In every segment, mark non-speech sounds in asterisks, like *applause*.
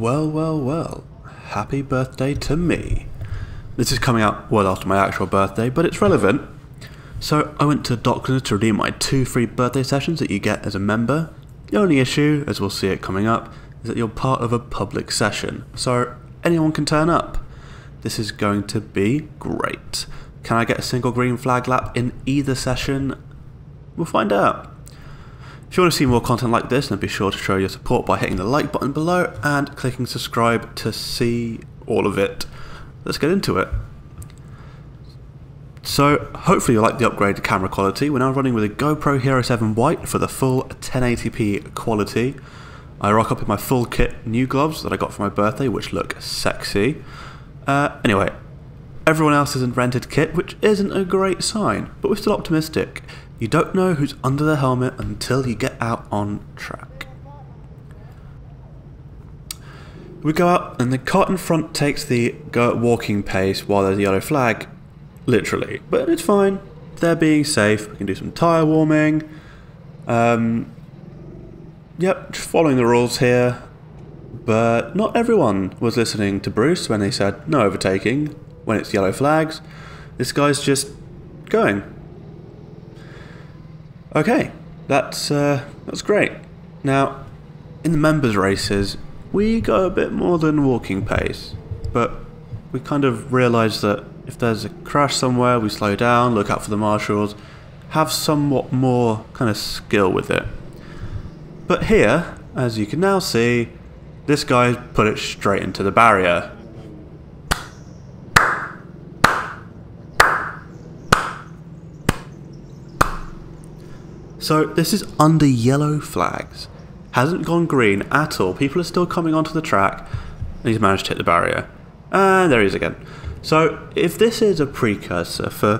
Well, well, well. Happy birthday to me. This is coming out well after my actual birthday, but it's relevant. So, I went to Docklands to redeem my two free birthday sessions that you get as a member. The only issue, as we'll see it coming up, is that you're part of a public session, so anyone can turn up. This is going to be great. Can I get a single green flag lap in either session? We'll find out. If you want to see more content like this, then be sure to show your support by hitting the like button below and clicking subscribe to see all of it. Let's get into it. So, hopefully you like the upgraded camera quality. We're now running with a GoPro Hero 7 White for the full 1080p quality. I rock up in my full kit new gloves that I got for my birthday, which look sexy. Uh, anyway, everyone else is in rented kit, which isn't a great sign, but we're still optimistic. You don't know who's under the helmet until you get out on track. We go out and the kart in front takes the walking pace while there's a yellow flag. Literally. But it's fine. They're being safe. We can do some tyre warming. Um, yep, just following the rules here. But not everyone was listening to Bruce when they said no overtaking when it's yellow flags. This guy's just going. Okay, that's uh, that's great. Now, in the members' races, we go a bit more than walking pace, but we kind of realise that if there's a crash somewhere, we slow down, look out for the marshals, have somewhat more kind of skill with it. But here, as you can now see, this guy put it straight into the barrier. So this is under yellow flags. Hasn't gone green at all. People are still coming onto the track. And he's managed to hit the barrier. And there he is again. So if this is a precursor for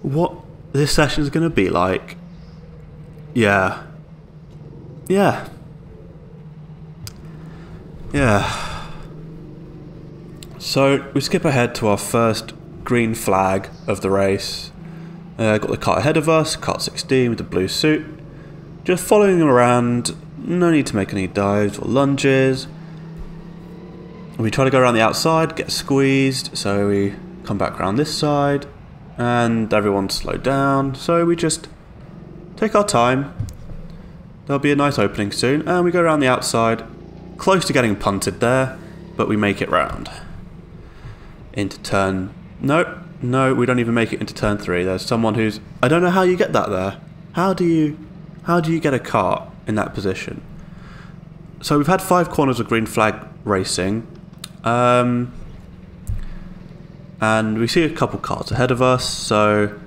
what this session is going to be like, yeah. Yeah. Yeah. So we skip ahead to our first green flag of the race. Uh, got the kart ahead of us, kart 16 with the blue suit. Just following him around, no need to make any dives or lunges. We try to go around the outside, get squeezed, so we come back around this side, and everyone's slowed down, so we just take our time. There'll be a nice opening soon, and we go around the outside, close to getting punted there, but we make it round. Into turn. Nope, no, we don't even make it into turn three. There's someone who's. I don't know how you get that there. How do you. How do you get a kart in that position? So we've had five corners of green flag racing. Um, and we see a couple karts ahead of us, so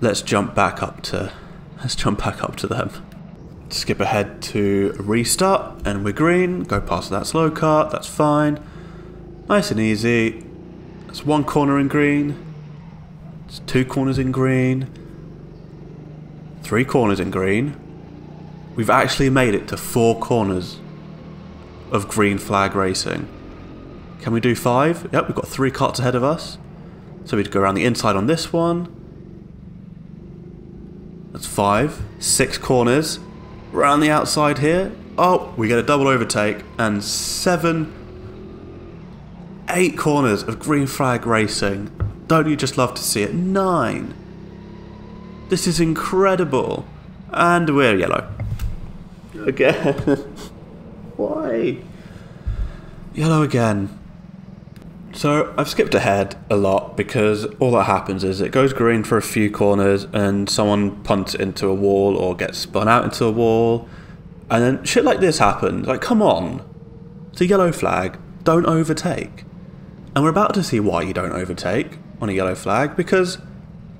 let's jump back up to let's jump back up to them. Skip ahead to restart, and we're green. Go past that slow kart. That's fine. Nice and easy. It's one corner in green. It's two corners in green. Three corners in green. We've actually made it to four corners of green flag racing. Can we do five? Yep, we've got three karts ahead of us. So we'd go around the inside on this one. That's five. Six corners. Around the outside here. Oh, we get a double overtake. And seven eight corners of green flag racing. Don't you just love to see it? Nine. This is incredible. And we're yellow. Again. *laughs* Why? Yellow again. So I've skipped ahead a lot because all that happens is it goes green for a few corners and someone punts into a wall or gets spun out into a wall. And then shit like this happens. Like, come on. It's a yellow flag. Don't overtake. And we're about to see why you don't overtake on a yellow flag because,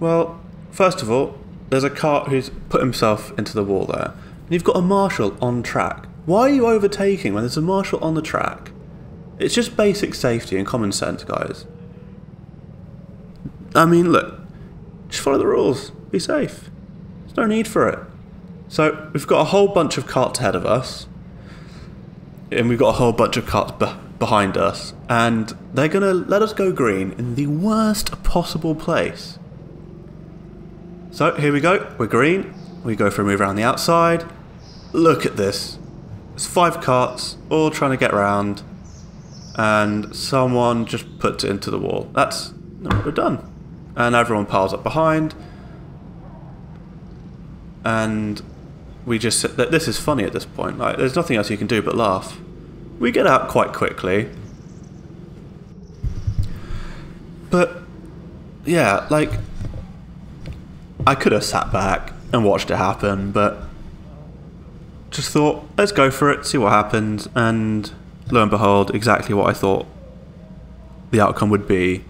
well, first of all, there's a kart who's put himself into the wall there. And you've got a marshal on track. Why are you overtaking when there's a marshal on the track? It's just basic safety and common sense, guys. I mean, look, just follow the rules. Be safe. There's no need for it. So, we've got a whole bunch of karts ahead of us. And we've got a whole bunch of karts behind us, and they're going to let us go green in the worst possible place. So here we go, we're green, we go for a move around the outside. Look at this. It's five karts, all trying to get around, and someone just puts it into the wall. That's we're done. And everyone piles up behind, and we just This is funny at this point. Like, there's nothing else you can do but laugh. We get out quite quickly. But, yeah, like, I could have sat back and watched it happen, but just thought, let's go for it, see what happens, and lo and behold, exactly what I thought the outcome would be,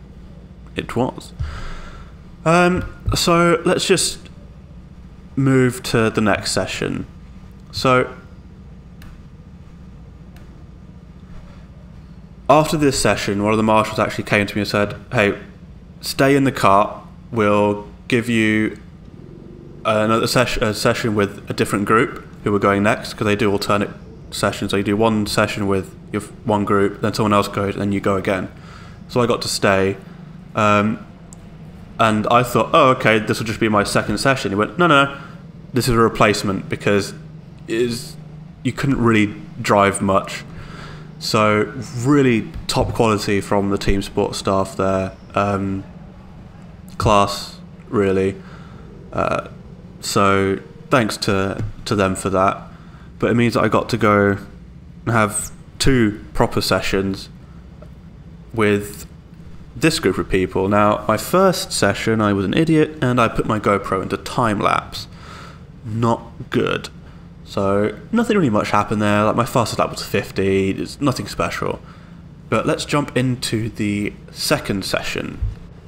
it was. Um, so let's just move to the next session. So after this session, one of the marshals actually came to me and said, "Hey, stay in the kart. We'll give you another ses- session with a different group who are going next because they do alternate sessions. So you do one session with your one group, then someone else goes, and then you go again. So I got to stay." Um, and I thought, oh, okay, this will just be my second session. He went, no, no, this is a replacement because is you couldn't really drive much. So really top quality from the TeamSport's staff there. Um, class, really. Uh, so thanks to to them for that. But it means that I got to go and have two proper sessions with this group of people. Now, my first session, I was an idiot and I put my GoPro into time lapse. Not good. So, nothing really much happened there. Like, my fastest lap was 50, it's nothing special. But let's jump into the second session.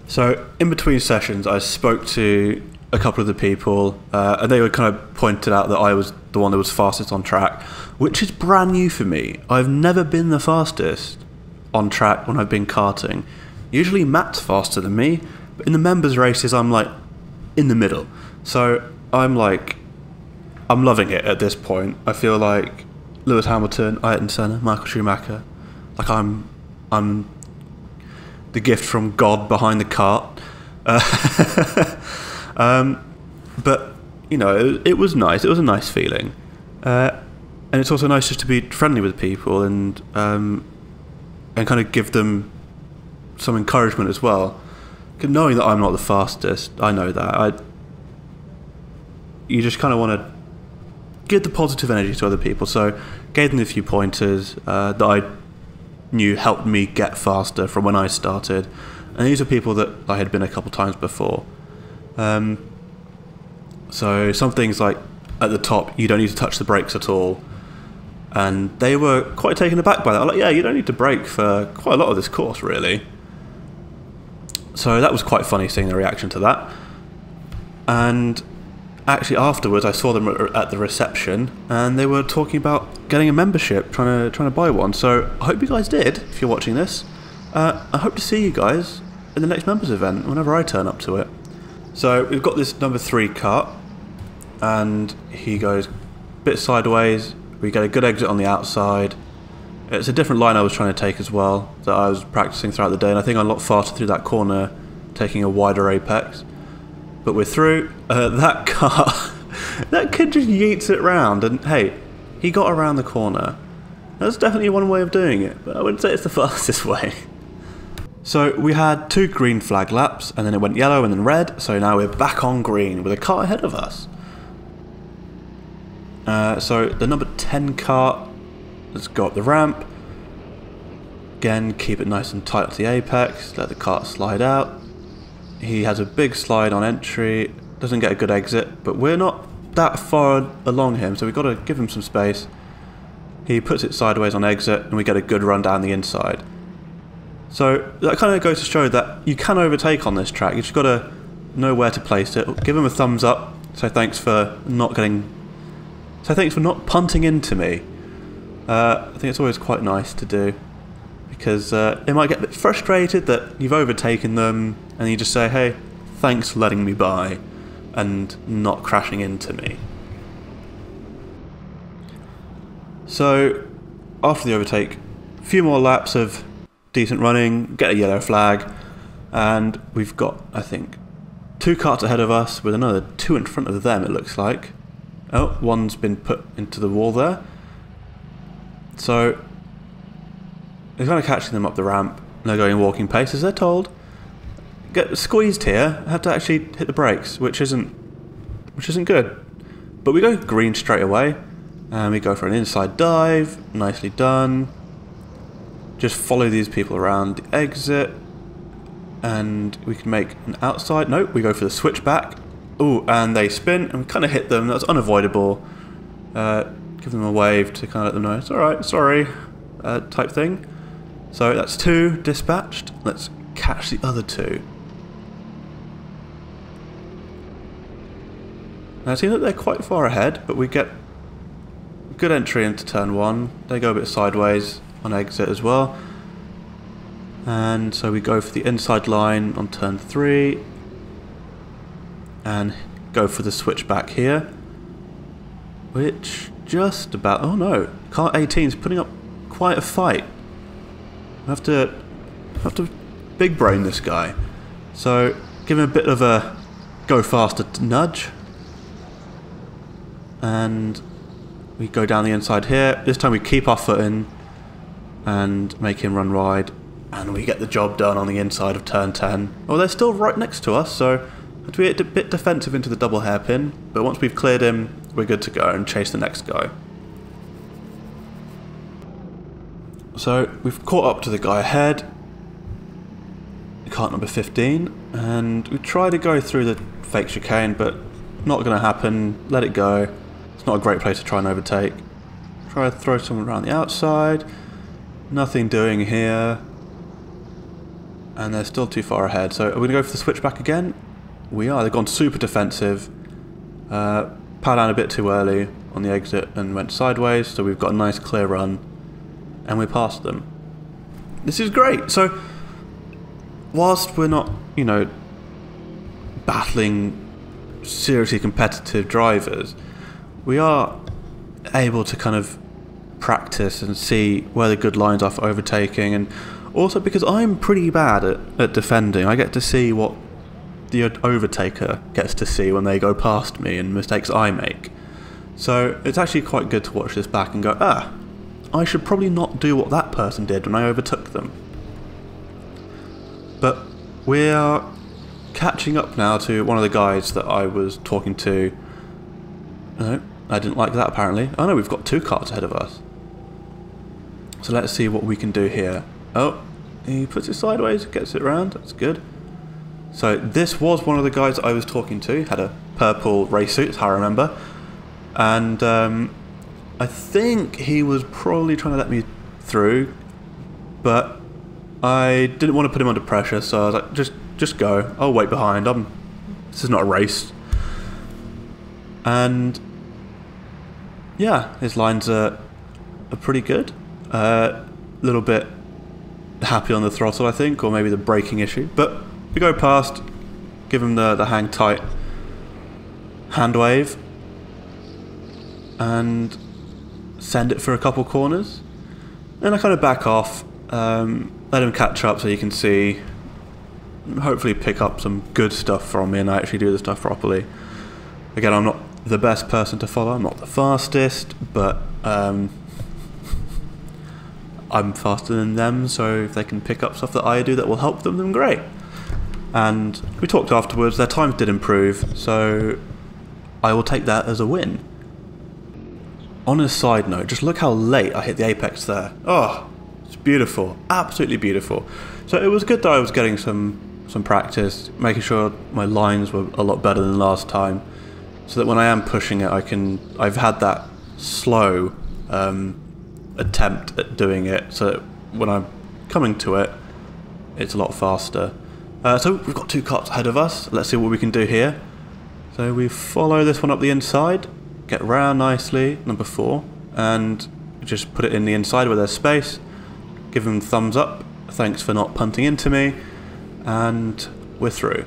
So, in between sessions, I spoke to a couple of the people, uh, and they were kind of pointed out that I was the one that was fastest on track, which is brand new for me. I've never been the fastest on track when I've been karting. Usually Matt's faster than me, but in the members races I'm like in the middle. So I'm like I'm loving it at this point. I feel like Lewis Hamilton, Ayrton Senna, Michael Schumacher. Like I'm I'm the gift from God behind the kart. Uh, *laughs* um, but you know, it, it, was nice. It was a nice feeling, uh, and it's also nice just to be friendly with people and um, and kind of give them some encouragement as well. Knowing that I'm not the fastest, I know that. I, you just kind of want to give the positive energy to other people. So, gave them a few pointers uh, that I knew helped me get faster from when I started. And these are people that I had been a couple times before. Um, so, some things like at the top, you don't need to touch the brakes at all. And they were quite taken aback by that. I'm like, yeah, you don't need to brake for quite a lot of this course, really. So that was quite funny seeing the reaction to that. And actually afterwards I saw them at the reception and they were talking about getting a membership, trying to trying to buy one. So I hope you guys did if you're watching this. Uh, I hope to see you guys in the next members event whenever I turn up to it. So we've got this number three kart and he goes a bit sideways. We get a good exit on the outside it's a different line I was trying to take as well that I was practicing throughout the day, and I think I'm a lot faster through that corner, taking a wider apex. But we're through. Uh, that car, *laughs* that kid just yeets it round, and hey, he got around the corner. That's definitely one way of doing it, but I wouldn't say it's the *laughs* fastest way. So we had two green flag laps, and then it went yellow and then red, so now we're back on green with a car ahead of us. Uh, so the number 10 car Let's go up the ramp. Again, keep it nice and tight to the apex. Let the kart slide out. He has a big slide on entry. Doesn't get a good exit, but we're not that far along him, so we've got to give him some space. He puts it sideways on exit, and we get a good run down the inside. So that kind of goes to show that you can overtake on this track. You just got to know where to place it. Give him a thumbs up. So thanks for not getting. So thanks for not punting into me. Uh, I think it's always quite nice to do because uh, they might get a bit frustrated that you've overtaken them and you just say, hey, thanks for letting me by and not crashing into me. So, after the overtake, a few more laps of decent running, get a yellow flag, and we've got, I think, two karts ahead of us with another two in front of them, it looks like. Oh, one's been put into the wall there. So he's kind of catching them up the ramp. And they're going walking pace as they're told. Get squeezed here. Have to actually hit the brakes, which isn't which isn't good. But we go green straight away. And we go for an inside dive. Nicely done. Just follow these people around the exit. And we can make an outside. Nope, we go for the switchback. Oh, and they spin and we kind of hit them. That's unavoidable. Uh, give them a wave to kind of let them know it's alright, sorry, uh, type thing. So that's two dispatched. Let's catch the other two. Now I see that they're quite far ahead, but we get good entry into turn one. They go a bit sideways on exit as well. And so we go for the inside line on turn three. And go for the switchback here. Which just about... Oh no, car 18 is putting up quite a fight. I have to... have to big brain this guy. So give him a bit of a go faster nudge and we go down the inside here. This time we keep our foot in and make him run wide and we get the job done on the inside of turn 10. Oh, they're still right next to us, so have to be a bit defensive into the double hairpin, but once we've cleared him, we're good to go and chase the next guy. So we've caught up to the guy ahead, kart number 15, and we try to go through the fake chicane, but not going to happen, let it go. It's not a great place to try and overtake. Try to throw someone around the outside. Nothing doing here. And they're still too far ahead. So are we going to go for the switchback again? We are. They've gone super defensive. Uh, power down a bit too early on the exit and went sideways. So we've got a nice clear run. And we passed them. This is great. So whilst we're not, you know, battling seriously competitive drivers, we are able to kind of practice and see where the good lines are for overtaking and also because I'm pretty bad at, at defending I get to see what the overtaker gets to see when they go past me and mistakes I make so it's actually quite good to watch this back and go ah I should probably not do what that person did when I overtook them but we are catching up now to one of the guys that I was talking to no, I didn't like that apparently. Oh no, we've got two karts ahead of us. So let's see what we can do here. Oh, he puts it sideways, gets it around, that's good. So this was one of the guys I was talking to, had a purple race suit, I remember. And um, I think he was probably trying to let me through, but I didn't want to put him under pressure, so I was like, just just go, I'll wait behind, I'm, this is not a race. And yeah, his lines are, are pretty good. A uh, little bit happy on the throttle, I think, or maybe the braking issue. But we go past, give him the, the hang tight hand wave, and send it for a couple corners. And I kind of back off, um, let him catch up so you can see, hopefully pick up some good stuff from me and I actually do the stuff properly. Again, I'm not the best person to follow. I'm not the fastest, but um, *laughs* I'm faster than them, so if they can pick up stuff that I do that will help them, then great. And we talked afterwards, their times did improve, so I will take that as a win. On a side note, just look how late I hit the apex there. Oh, it's beautiful, absolutely beautiful. So it was good that I was getting some some practice, making sure my lines were a lot better than last time so that when I am pushing it, I can. I've had that slow um, attempt at doing it, so when I'm coming to it, it's a lot faster. Uh, so we've got two karts ahead of us. Let's see what we can do here. So we follow this one up the inside, get round nicely, number four, and just put it in the inside where there's space. Give them thumbs up. Thanks for not punting into me, and we're through.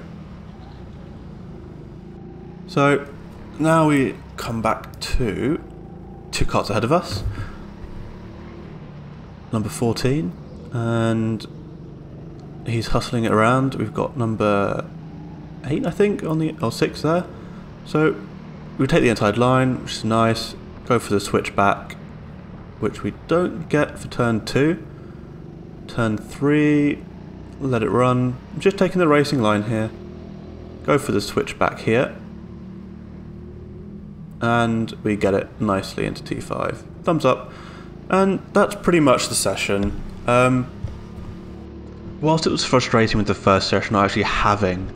So now we come back to two karts ahead of us. Number 14. And he's hustling it around. We've got number 8, I think, on the or 6 there. So we take the inside line, which is nice. Go for the switchback which we don't get for turn 2. Turn 3, let it run. I'm just taking the racing line here. Go for the switch back here. And we get it nicely into T5. Thumbs up. And that's pretty much the session. Um, whilst it was frustrating with the first session not actually having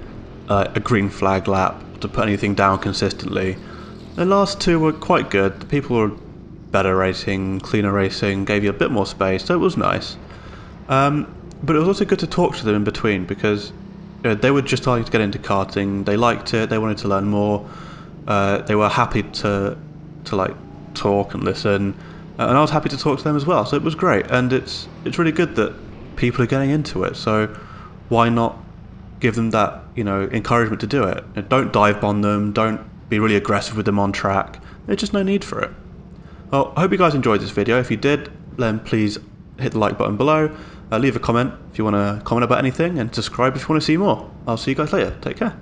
uh, a green flag lap to put anything down consistently, the last two were quite good. The people were better racing, cleaner racing, gave you a bit more space, so it was nice. Um, but it was also good to talk to them in between because you know, they were just starting to get into karting. They liked it. They wanted to learn more. Uh, they were happy to to like talk and listen, uh, and I was happy to talk to them as well. So it was great, and it's it's really good that people are getting into it. So why not give them that you know encouragement to do it? Don't dive bomb them. Don't be really aggressive with them on track. There's just no need for it. Well, I hope you guys enjoyed this video. If you did, then please hit the like button below. Uh, leave a comment if you want to comment about anything, and subscribe if you want to see more. I'll see you guys later. Take care.